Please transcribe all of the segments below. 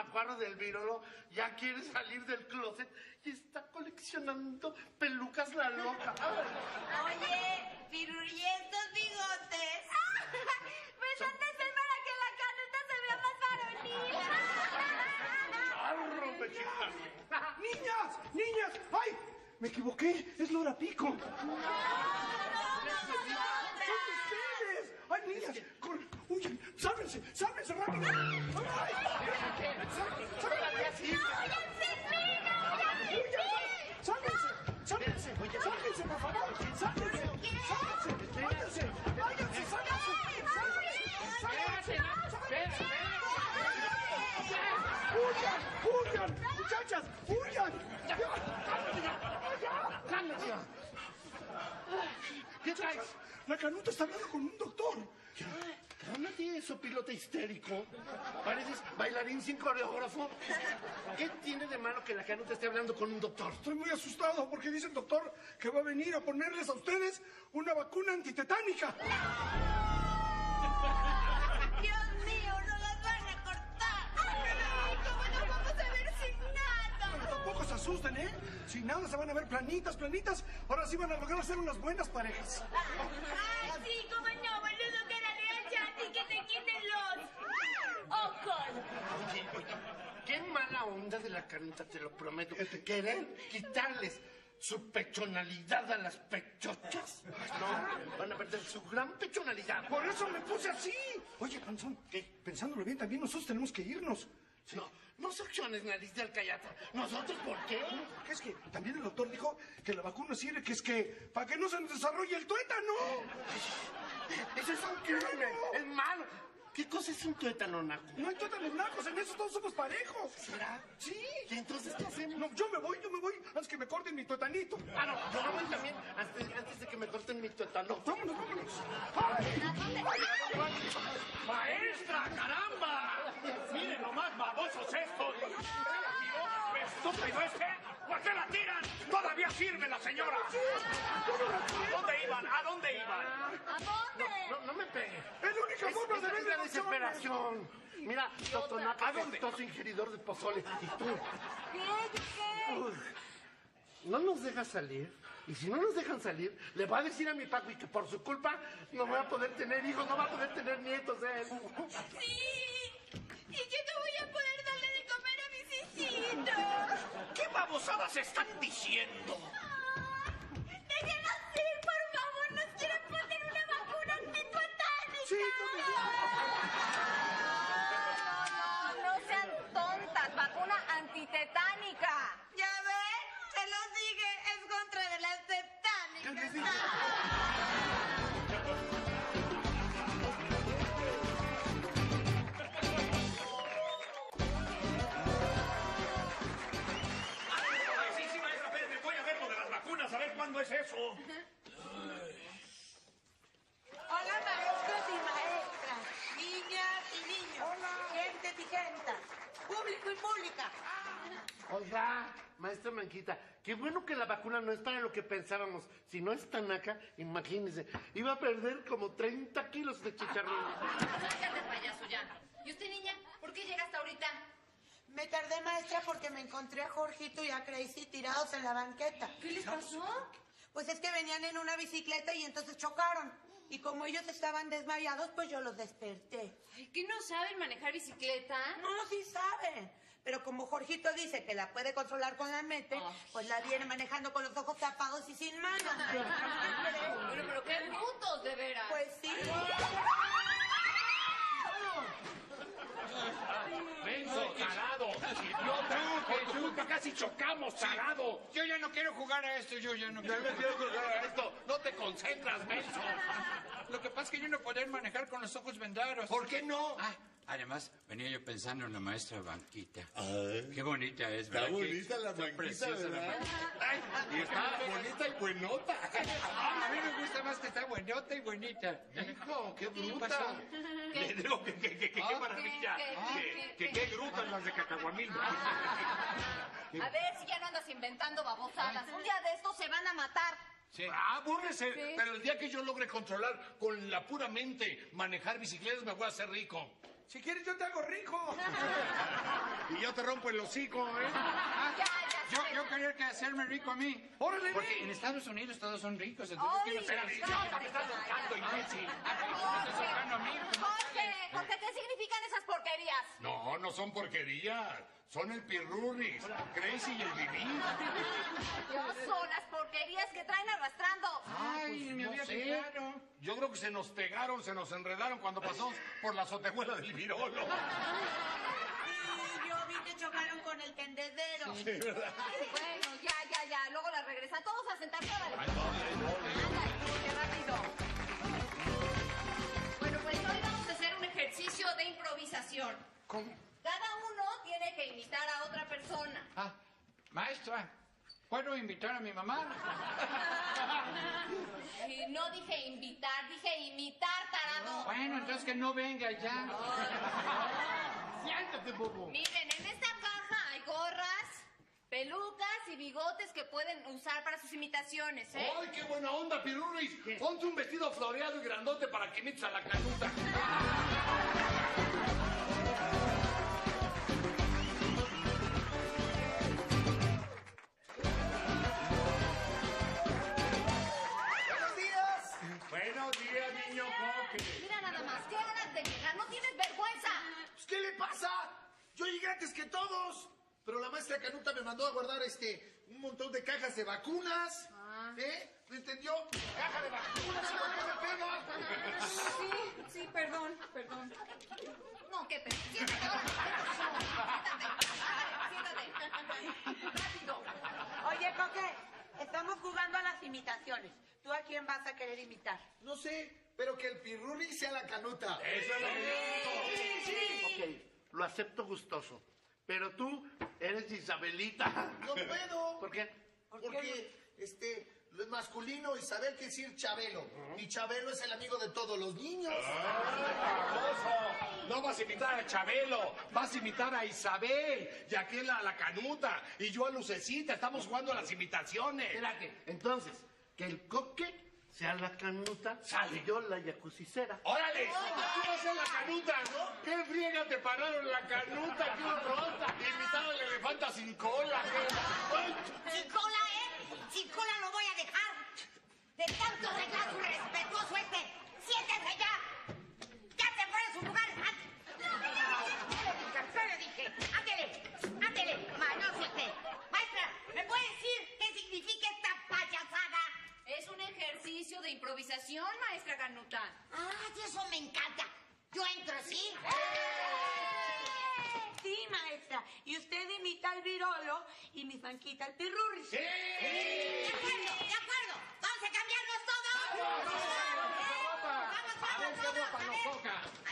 Macuarro del virolo ya quiere salir del closet y está coleccionando pelucas la loca. Oye, Pirul, ¿y estos bigotes? Pues han de ser para que la canuta se vea más varonil. ¡Charro! ¡Niñas! ¡Niñas! ¡Ay! Me equivoqué. Es Lora Pico. ¡Son ustedes! ¡Ay, niñas! ¡Sálvense! ¡Sálvense rápido! ¡Ay! ¡Sálvense, por favor! ¡Váyanse! ¡Váyanse! ¡Huyan! ¡Muchachas! ¡Huyan! ¡Cálmate! ¿Qué traes? La canuta está hablando con un doctor. Cálmate, eso piloto histérico. Pareces bailarín sin coreógrafo. ¿Qué tiene de malo que la canuta esté hablando con un doctor? Estoy muy asustado porque dice el doctor que va a venir a ponerles a ustedes una vacuna antitetánica. Dios mío, no las van a cortar. Ay, ¿cómo nos vamos a ver sin nada? Tampoco se asusten, ¿eh? Sin nada se van a ver planitas, planitas. Ahora sí van a lograr ser unas buenas parejas. Ay, sí, cómo no, boludo, que la lea chat y que te quiten los ojos. Oye, oye, qué mala onda de la canuta, te lo prometo. Querer quitarles su pechonalidad a las pechochas. No, van a perder su gran pechonalidad. Por eso me puse así. Oye, Panzón, pensándolo bien, también nosotros tenemos que irnos. No, no succiones nariz de alcayata. ¿Nosotros por qué? ¿Qué es que también el doctor dijo que la vacuna sirve, que es que para que no se nos desarrolle el tuétano? Eso es un crimen, es malo. ¿Qué cosa es un tuétano, Naco? No hay tuétanos nacos, en eso todos somos parejos. ¿Será? Sí. ¿Y entonces qué hacemos? No, yo me voy, yo me voy, antes que me corten mi tuetanito. Ah, no, yo me voy también antes, antes de que me corten mi tuétano. Vámonos, vámonos. ¡Ay! ¡Maestra, caramba! ¡Miren nomás babosos estos! ¡Estúpido este! ¿Por qué la tiran? ¡Todavía sirve la señora! ¿A dónde iban? ¿A dónde iban? ¿A dónde? No, no me pegue. Es la única forma es- de ver la desesperación. Mira, doctor Naco, ¿A dónde? festoso ingeridor de pozole. ¿Y tú? ¿Qué? ¿Yo qué? No nos deja salir. Y si no nos dejan salir, le va a decir a mi y que por su culpa no voy a poder tener hijos, no va a poder tener nietos él. Sí. Y yo no voy a poder ¿Qué babosadas están diciendo? Déjenos ir, por favor. Nos quieren poner una vacuna antituetánica. Sí, No, no, no sean tontas. Vacuna antitetánica. Ya ven, se los dije, es contra de las tetánicas. Maestra Manquita, qué bueno que la vacuna no es para lo que pensábamos. Si no es tan acá, imagínese, iba a perder como 30 kilos de chicharrón. Sácate, payaso, ya. ¿Y usted, niña? ¿Por qué llega hasta ahorita? Me tardé, maestra, porque me encontré a Jorgito y a Crazy tirados en la banqueta. ¿Qué les pasó? Pues es que venían en una bicicleta y entonces chocaron. Y como ellos estaban desmayados, pues yo los desperté. Ay, ¿qué no saben manejar bicicleta? No, sí saben. Pero como Jorgito dice que la puede controlar con la mente, pues la viene manejando con los ojos tapados y sin manos. Pero, pero qué brutos, de veras. Pues sí. ¡Menso, tarado! ¡Idiota! ¡Por tu culpa casi chocamos, tarado! Yo ya no quiero jugar a esto, yo ya no quiero. quiero jugar a esto! ¡No te concentras, menso! Lo que pasa es que yo no puedo manejar con los ojos vendados. ¿Por qué no? Ah, además, venía yo pensando en la maestra Banquita. Qué bonita es, Está ¿verdad? Qué- bonita la está Banquita, preciosa la ¿verdad? Banquita. Ay, y está bonita y buenota. Ah, a mí me gusta más que está buenota y bonita. Hijo, qué ¿Qué bruta. pasó? Le digo que, que, que, que qué maravilla. ¿Qué, qué, Que, qué, qué? qué grutas las de Cacahuamil. A ver si ya no andas inventando babosadas. Un día de estos se van a matar. Sí. Ah, búrrese. Sí. Pero el día que yo logre controlar con la pura mente manejar bicicletas, me voy a hacer rico. Si quieres yo te hago rico. Y yo te rompo el hocico, ¿eh? Ah, Ya, ya. Yo, yo quería que hacerme rico a mí. Órale, Porque ven. en Estados Unidos todos son ricos, entonces quiero ser idiota, me estás tocando, imbécil. Ah. Jorge, Jorge, ¿qué significan esas porquerías? No, no son porquerías. Son el pirurris, Crazy y el Viví. No son las porquerías que traen arrastrando. Ay, me No había sé. fijado. Yo creo que se nos pegaron, se nos enredaron cuando pasamos por la azotehuela del virolo. Y yo vi que chocaron con el tendedero. Bueno, ya, ya, ya. Luego las regresan todos a sentarse. Ándale. Ándale, qué rápido. Bueno, pues hoy vamos a hacer un ejercicio de improvisación. ¿Cómo? Cada uno tiene que imitar a otra persona. Ah, maestra, ¿puedo invitar a mi mamá? No dije invitar, dije imitar, tarado. Bueno, entonces que no venga ya. Siéntate, bobo. Miren, en esta caja hay gorras, pelucas y bigotes que pueden usar para sus imitaciones, ¿eh? ¡Ay, qué buena onda, pirurris! Ponte un vestido floreado y grandote para que imites a la canuta. Yo llegué antes que todos. Pero la maestra Canuta me mandó a guardar este un montón de cajas de vacunas. ¿Eh? ¿Me entendió? Caja de vacunas, ¿y por qué me pega? Sí, sí, perdón, perdón. No, qué pena. Siéntate ahora. Siéntate. Siéntate. Rápido. Oye, Coque, estamos jugando a las imitaciones. ¿Tú a quién vas a querer imitar? No sé, pero que el pirurri sea la Canuta. Eso es lo que Ok, lo acepto gustoso. Pero tú eres Isabelita. No puedo. ¿Por qué? Porque, este, lo masculino, Isabel quiere decir Chabelo. Y Chabelo es el amigo de todos los niños. No vas a imitar a Chabelo, vas a imitar a Isabel, y aquel a la canuta, y yo a Lucecita. Estamos jugando a las imitaciones. Espérate. Entonces, que el coque sea la canuta Sale. y yo la yacucicera. ¡Órale! Tú vas a ser la canuta, ¿no? ¿Qué friega te pararon la canuta? ¡Qué horror! Imitaron al elefanta sin cola. ¿qué? Sin cola, ¿eh? Sin cola lo voy a dejar. De tanto reglazo respetuoso este. Siéntese. Ya ejercicio de improvisación, maestra Canuta. Ah, eso me encanta. Yo entro, ¿sí? Sí, maestra. Y usted imita al virolo y mi fanquita al pirurri. De acuerdo, de acuerdo. Vamos a cambiarnos todos. Vamos, vamos, toca. a ver, a ver,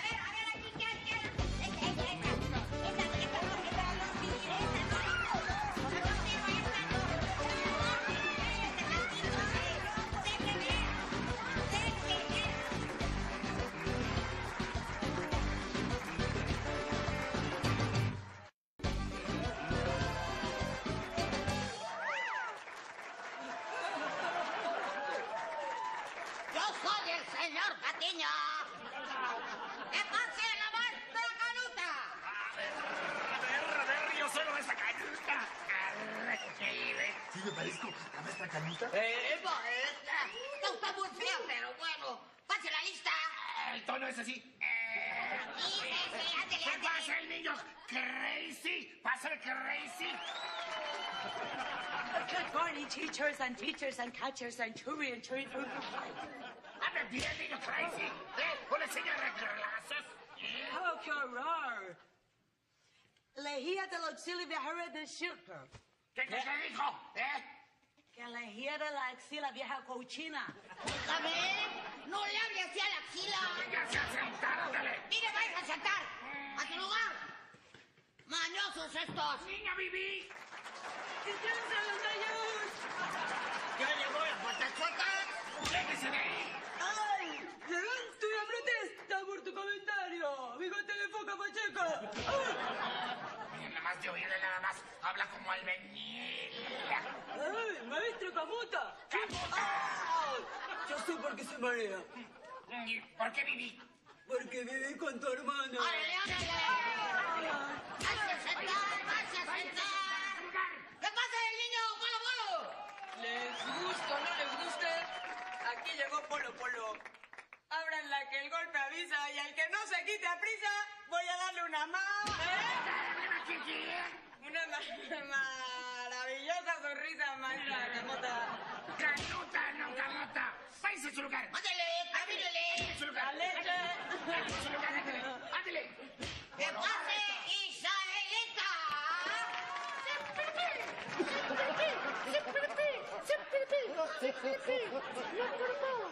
señor Patiño. ¿Qué pase la maestra Canuta? A ver, a ver, yo soy la maestra canuta. ¿Sí me parezco a maestra Canuta? Eh, maestra. Está usted muy fea, pero bueno. Pase la lista. El tono es así. Sí, sí, sí, ándele, ¿Qué ándele. pasa el niño? Crazy. Va a ser crazy. Good morning, teachers and teachers and catchers and churi and churi churi. Hable bien, niño crazy. ¿Eh? ¿O le enseña reglazos? ¿Eh? ¡Oh, qué horror! Lejía del auxilio viajero del shooter. ¿Qué, qué, qué dijo? ¿Eh? Que lejía de la axila vieja cochina. Óigame, no le hable así a la axila. Véngase a sentar, ándale. Mire, vais a sentar. A su lugar. Mañosos estos. Niña Viví. ¡Quítense los gallos! Ya llegó la patachuecas. Déjese de ahí. ¡Ay! ¡Levanto una protesta por tu comentario! ¡Ay! Miren, nada más de oírle nada más. Habla como albañil. ¡Ay! ¡Maestro Camuta! ¡Camuta! ¡Ay! Yo sé por qué se marea. ¿Y ¿Por qué Viví? porque vive con tu hermano. ¡Órale, órale! ¡Váyase a sentar, váyase a sentar! ¿Qué pasa del niño? ¡Polo, polo! ¿Les gusta o no les gusta? Aquí llegó Polo Polo. Ábranla que el golpe avisa y al que no se quite a prisa, voy a darle una más. Una ma- maravillosa sonrisa, maestra Camota. ¡Canuta, no camota! ¡Váyase a su lugar! ¡Ándale, camínele! ¡A su La lugar! leche. ¡A su lugar, ándale! ¡Ándale! ¡Que pase Isabelita!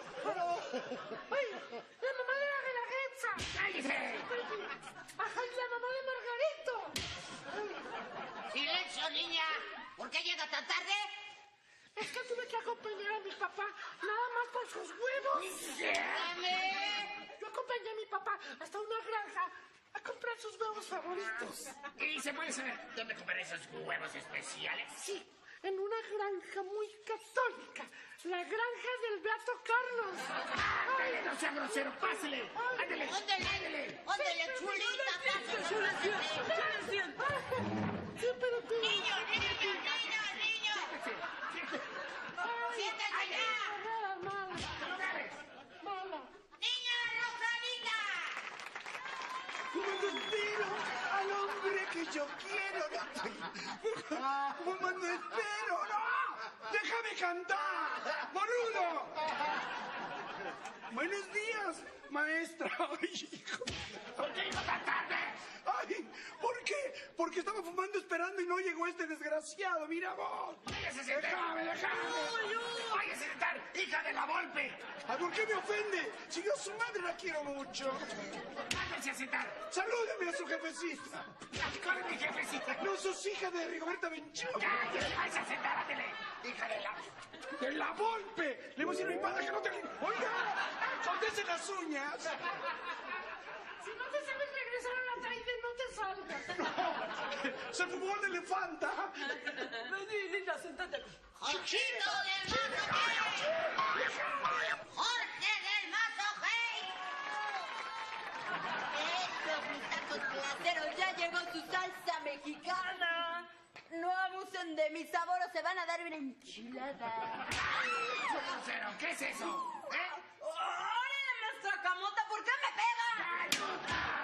¡Ay! ¡La mamá de la Guelaguetza! ¡Cállese! ¡Ay, la mamá de Margarito! ¡Silencio, niña! ¿Por qué llega tan tarde? Es que tuve que acompañar a mi papá nada más por sus huevos. ¡Dame! Yo acompañé a mi papá hasta una granja a comprar sus huevos favoritos. ¿Y se puede saber dónde comprar esos huevos especiales? Sí, en una granja muy católica. La granja del Beato Carlos. ¡Ándale, no sea grosero! ¡Pásele! ¡Ándale! ¡Óndele! ¡Óndele, chulita! Pero tú... ¡Niño, niño, niño, niño! ¡Siéntate ya! Mala, mala. Mala. ¡Niña Rosalita! Fumando espero al hombre que yo quiero. No. Fumando espero, no. Déjame cantar, boludo. Buenos días, maestra. Ay, hijo. ¿Por qué llegó tan tarde? Ay, ¿por qué? Porque estaba fumando esperando y no llegó este desgraciado. Mira vos. ¡Váyase a sentar! ¡Déjame, déjame! ¡Váyase a sentar, hija de la Volpe! Ay, ¿Por qué me ofende? Si yo a su madre la quiero mucho. ¡Váyase a sentar! Salúdeme a su jefecita. ¿Cuál es mi jefecita? No sos hija de Rigoberta Benchú. ¡Cállate! ¡Váyase a sentar! ¡Ándale! ¡Hija de la... ¡De la golpe! Le voy a decir a mi padre que no te... ¡Oiga! ¡Cortese las uñas! Si no te sabes regresar a la no. ¡Se fumó el elefanta! Vení, linda, sentate. ¡Jorgito del Mazo Hey! ¡Jorge del Mazo Hey! Estos mis ya llegó su salsa mexicana. No abusen de mi sabor o se van a dar una enchilada. grosero! ¿Qué es eso? ¿Eh? ¡Órale, maestra Camota! ¿Por qué me pega?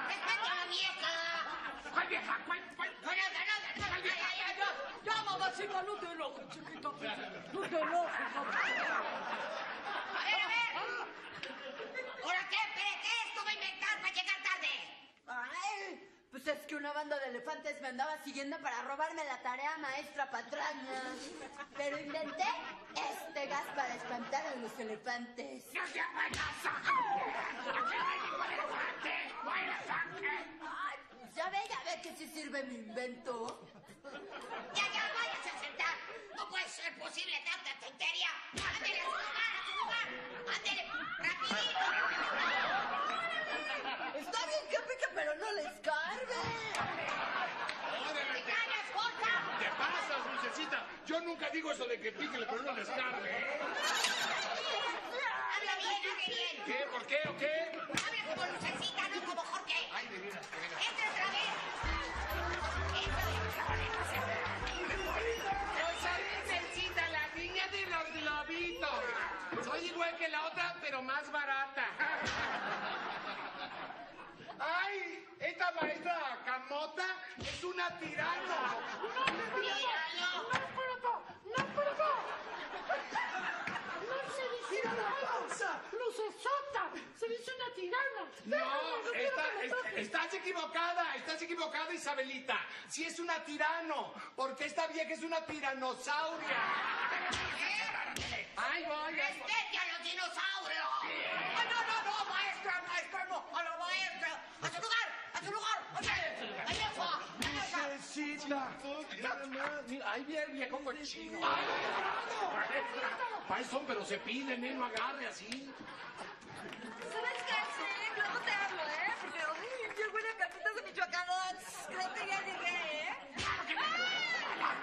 ¡Respeto a la vieja! ¿Cuál vieja? ¿Cuál? ¿Cuál? ¡No, no, no, ya! Ya, mamacita, no te enojes, chiquita. No te enojes, mamá. A ver, a ver. ¿Ahora qué? ¿Pero qué esto va a inventar para llegar tarde? Ay, pues es que una banda de elefantes me andaba siguiendo para robarme la tarea maestra patraña. Pero inventé este gas para espantar a los elefantes. ¡No se amenaza! ¡Aquí hay ningún elefante! ¡No hay elefante! Ya ve, ya ve que sí sirve mi invento. Ya, ya, váyase a sentar. No puede ser posible tanta tontería. Ándele a su lugar, a su lugar. Ándele, rapidito. Está bien que pique, pero no le escarbe. ¿Qué pasas, lucecita? Yo nunca digo eso de que píquele, pero no descargue. ¿eh? Habla bien, hable bien. ¿Qué? ¿Por qué o qué? Habla como lucecita, no como Jorge. Ay, de veras, Esta maestra Camota es una tirana. Míralo. No, poroto, no, poroto. No se dice ¡Mira la tirana. panza! Lucesota, se dice una tirana. No, está- es- toque. estás equivocada, estás equivocada, Isabelita. Sí es una tirano, porque esta vieja es una tiranosauria. Ay, voy, ay, voy. ¡Respete a los dinosaurios! ¡Ah, no, no, no, maestra, maestra, no! ¡A la maestra! ¡A su lugar! Necesita. Ahí viene el viejo cochino. ¡Ay, Ay, son, pero se piden, ¿eh? No agarre así. ¿Sabes qué? Sí, luego te hablo, ¿eh? Porque, ¿eh? ¡Ah!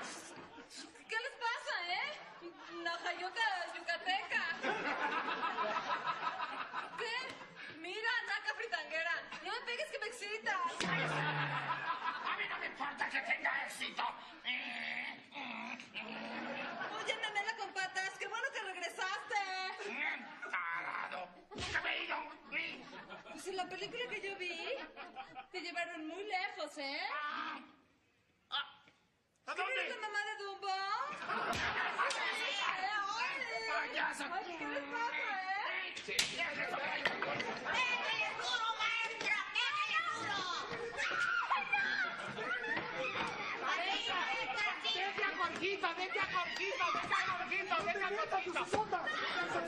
¿Qué les pasa, eh? Najayoca yucateca. pegues que me excitas. A mí no me importa que tenga éxito. Oye, memela con patas, qué bueno que regresaste. Tarado. ¡Nunca me he ido! Pues en la película que yo vi, te llevaron muy lejos, ¿eh? Ah. Ah. ¿A mamá de Dumbo? Ah. ¡Ay, qué les pasa, eh! Sí, sí, sí. ¡Vete a Jorgito, vete a Jorgito, vete a Jorgito, vete a Jorgito!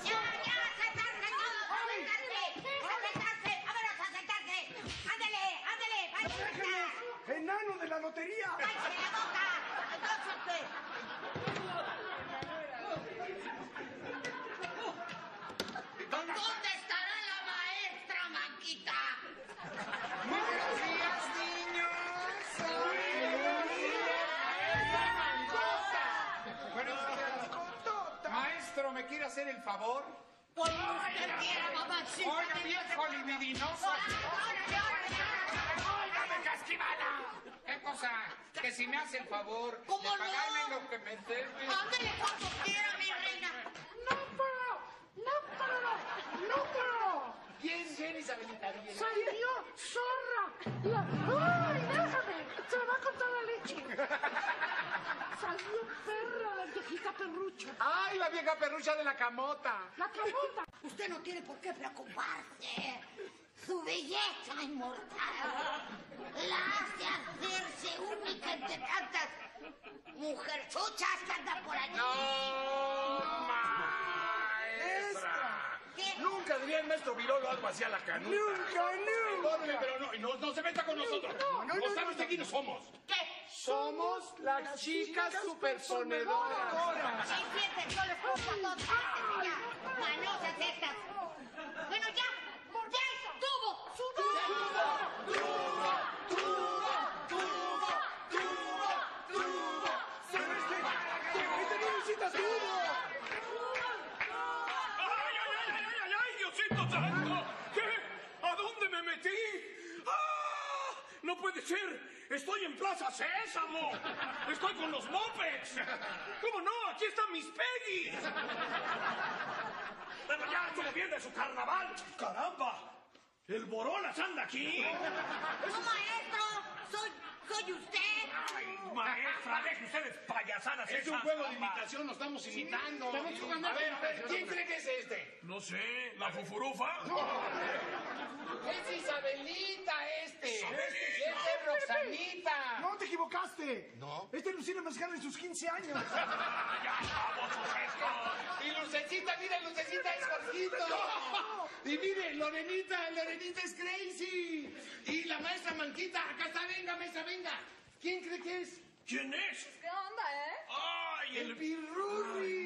¡Ya, ya! ¡Sentarse todos! ¡A sentarse! ¡A sentarse! ¡Vámonos a sentarse! ¡Ándale, ándale! ¡Maestra! ¡Enano de la lotería! ¡Cállese la boca! ¡Entonces, ¿Dónde hacer el favor? Pues usted quiera, mamacita. Oiga, viejo libidinoso. ¡Óigame, casquivana! ¿Qué cosa? Que si me hace el favor ¿Cómo de no? pagarme lo que me debe. Ándale cuando quiera, mi reina. ¡No puedo! ¡No puedo! ¡No puedo! ¿Quién viene, Isabelita? Viene. ¡Salió zorra! La... ¡Ay, déjame! ¡Se va con toda la leche! ¡Salió perra la viejita perrucha! ¡Ay, la vieja perrucha de la camota! ¡La camota! Usted no tiene por qué preocuparse. Su belleza inmortal la hace hacerse única entre tantas mujerchuchas que andan por allí. ¡No, maestra! ¿Qué? Nunca diría el maestro Virolo algo así a la canuta. ¡Nunca, nunca! Pero no, no, no se meta con nosotros. No, sabe usted quiénes somos. ¿Qué? Somos las chicas supersonedoras. Sí, sienten, no les gusta todo. Siéntense ya. Manosas estas. Bueno, ya. Ya estuvo. ¡Este no necesita tubo! ¡Ay, ay, ay, ay, ay, ay, Diosito santo! ¿Qué? ¿A dónde me metí? ¡Ah! ¡No puede ser! ¡Estoy en Plaza Sésamo! ¡Estoy con los mopeds! ¿Cómo no? ¡Aquí están mis Peggy! Pero ya estuvo bien de su carnaval. ¡Caramba! ¿El Borolas anda aquí? No, maestro. Soy, soy usted. Ay, maestra, deje ustedes payasadas Es un juego de imitación, nos estamos imitando. estamos jugando A ver, a ver. ¿quién cree que es este? No sé, ¿la fufurufa? Es Isabelita este. Este es Roxanita. ¡No te equivocaste! ¿No? Este es Lucina Mezcala en sus 15 años. ¡Ya vamos, sujeto! Y Lucecita, mira, Lucecita es Jorgito. Y mire, Lorenita, Lorenita es Crazy. Y la maestra Manquita, acá está, venga, maestra, venga. ¿Quién cree que es? ¿Quién es? ¿Qué onda, eh? ¡Ay, el... El Pirurri.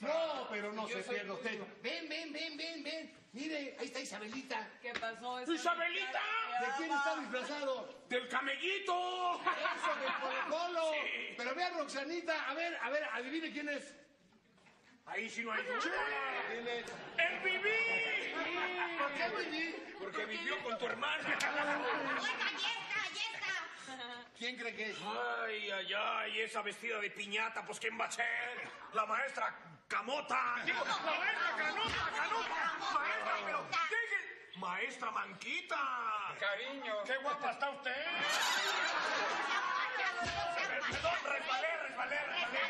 No, pero no se pierda usted. Ven, ven, ven, ven, ven. Mire, ahí está Isabelita. ¿Qué pasó? ¡Isabelita! ¿De quién está disfrazado? ¡Del camellito! Eso, del Colo Colo. Sí. Pero vea, Roxanita, a ver, a ver, adivine quién es. Ahí sí no hay duda. ¿Quién es? ¡El Viví! ¿Por qué, Vivi? Porque vivió con tu hermana. Oiga, está. ¿Quién cree que es? Ay, ay, ay, esa vestida de piñata, pues ¿quién va a ser? La maestra Camota. Digo, la maestra Canota, Canota. Maestra, pero deje. Maestra Manquita. Cariño. ¡Qué guapa está usted! Perdón, resbalé, resbalé, resbalé.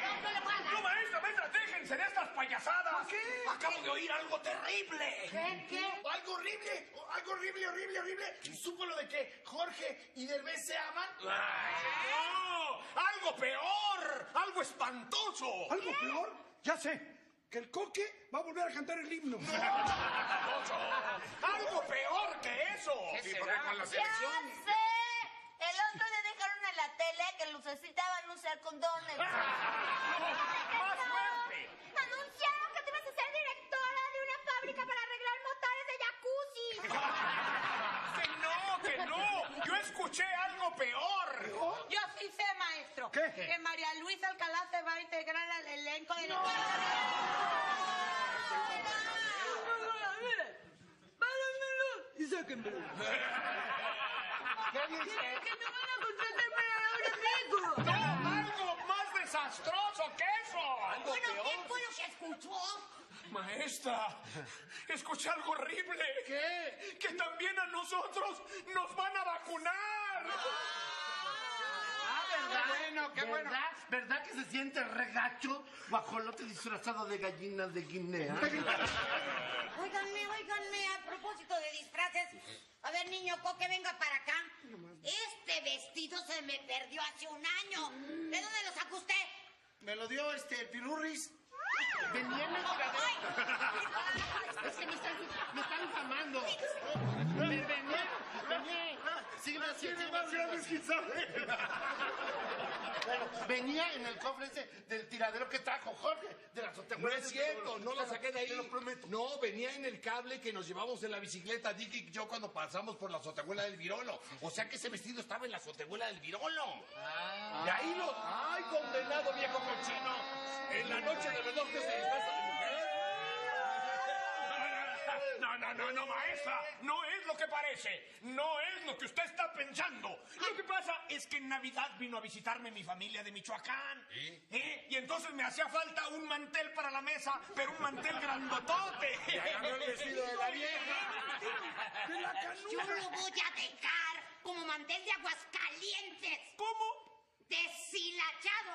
No, maestra, maestra, déjense de estas payasadas. qué? Acabo de oír algo terrible. ¿Qué? ¿Qué? Algo horrible, algo horrible, horrible, horrible. ¿Supo lo de que Jorge y Derbez se aman? Ay, ¡No! ¡Algo peor! ¡Algo espantoso! ¿Algo peor? Ya sé. Que el coque va a volver a cantar el himno. ¡Algo peor que eso! ¿Qué será con la ¡Ya selección? sé! El otro le dejaron que Lucecita va a anunciar condones. ¡Más fuerte! Anunciaron que te ibas a ser directora de una fábrica para arreglar motores de jacuzzi. ¡Que no, que no! ¡Yo escuché algo peor! Yo sí sé, maestro. ¿Qué? Que María Luisa Alcalá se va a integrar al elenco de la... Y sáquenmelo. ¿Qué dice? ¡Que me van a contratar para ahora mismo! ¡No! ¡Algo más desastroso que eso! Bueno, ¿qué fue lo que escuchó? Maestra, escuché algo horrible. ¿Qué? Que también a nosotros nos van a vacunar. Qué bueno. ¿Verdad? ¿Verdad que se siente regacho guajolote disfrazado de gallina de Guinea? Óiganme, óiganme, a propósito de disfraces. A ver, niño Coque, venga para acá. Este vestido se me perdió hace un año. ¿De dónde lo sacó usted? Me lo dio este el Pirurris. Venía en el tiradero. Es que me están, me están infamando. Me- Venía, venía. Sígueme así, Tiene sígueme más grandes que. Bueno, venía en el cofre ese del tiradero que trajo Jorge de la azotea. No es cierto, no lo saqué de ahí. Te lo prometo. No, venía en el cable que nos llevamos en la bicicleta, Dick y yo, cuando pasamos por la azotehuela del Virolo. O sea que ese vestido estaba en la azotehuela del Virolo. De ahí lo... ¡Ay, condenado viejo cochino! En la noche de relojes se disfraza de mujer. No, no, no, no, maestra. No es lo que parece. No es lo que usted está pensando. Lo que pasa es que en Navidad vino a visitarme mi familia de Michoacán. ¿Eh? Y entonces me hacía falta un mantel para la mesa, pero un mantel grandotote. Y agarró el vestido de la vieja. Yo lo voy a dejar como mantel de aguas calientes. ¿Cómo? Deshilachado.